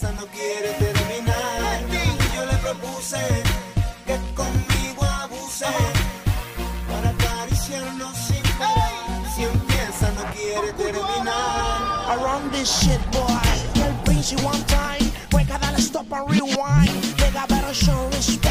empieza no quiere terminar. Y yo le propuse que conmigo abuse para acariciarnos sin parar. Si empieza no quiere terminar. Around this shit, boy. Tell Prince one time. Break a stop and rewind. Nigga better show respect.